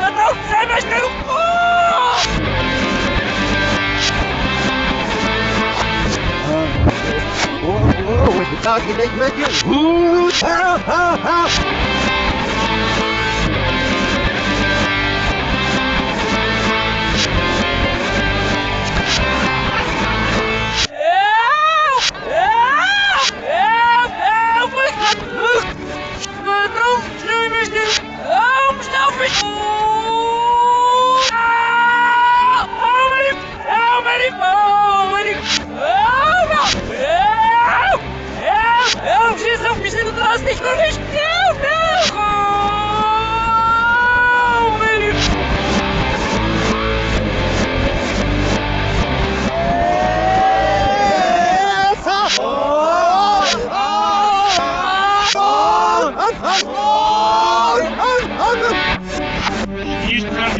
Eu não sei, mas quero. Oh, oh, oh, it's not gonna make you. Nicht nur nicht! No, no! Oh, Willi! Nicht dran.